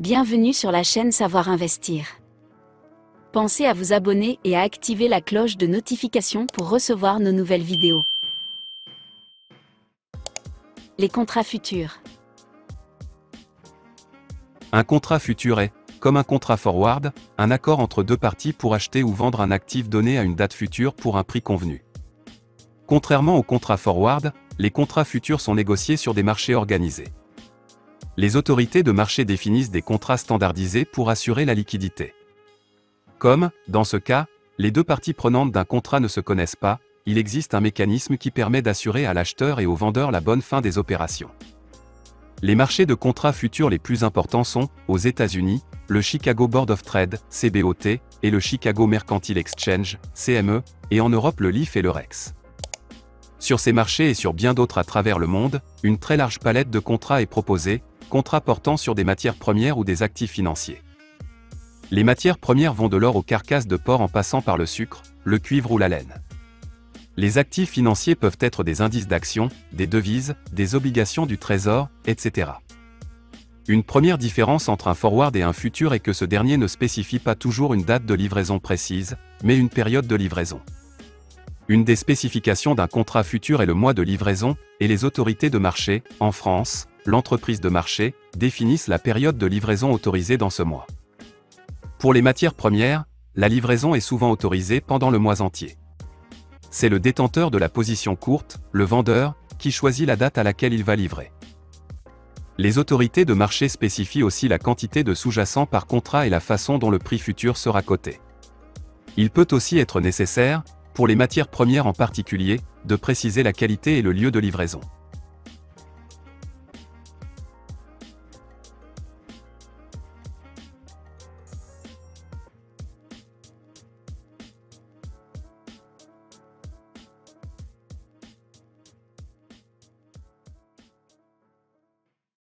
Bienvenue sur la chaîne Savoir Investir. Pensez à vous abonner et à activer la cloche de notification pour recevoir nos nouvelles vidéos. Les contrats futurs. Un contrat futur est, comme un contrat forward, un accord entre deux parties pour acheter ou vendre un actif donné à une date future pour un prix convenu. Contrairement aux contrats forward, les contrats futurs sont négociés sur des marchés organisés. Les autorités de marché définissent des contrats standardisés pour assurer la liquidité. Comme, dans ce cas, les deux parties prenantes d'un contrat ne se connaissent pas, il existe un mécanisme qui permet d'assurer à l'acheteur et au vendeur la bonne fin des opérations. Les marchés de contrats futurs les plus importants sont, aux États-Unis, le Chicago Board of Trade, CBOT, et le Chicago Mercantile Exchange, CME, et en Europe le LIF et le REX. Sur ces marchés et sur bien d'autres à travers le monde, une très large palette de contrats est proposée, contrats portant sur des matières premières ou des actifs financiers. Les matières premières vont de l'or aux carcasses de porc en passant par le sucre, le cuivre ou la laine. Les actifs financiers peuvent être des indices d'actions, des devises, des obligations du trésor, etc. Une première différence entre un forward et un futur est que ce dernier ne spécifie pas toujours une date de livraison précise, mais une période de livraison. Une des spécifications d'un contrat futur est le mois de livraison, et les autorités de marché, en France, l'entreprise de marché, définissent la période de livraison autorisée dans ce mois. Pour les matières premières, la livraison est souvent autorisée pendant le mois entier. C'est le détenteur de la position courte, le vendeur, qui choisit la date à laquelle il va livrer. Les autorités de marché spécifient aussi la quantité de sous-jacents par contrat et la façon dont le prix futur sera coté. Il peut aussi être nécessaire, pour les matières premières en particulier, de préciser la qualité et le lieu de livraison.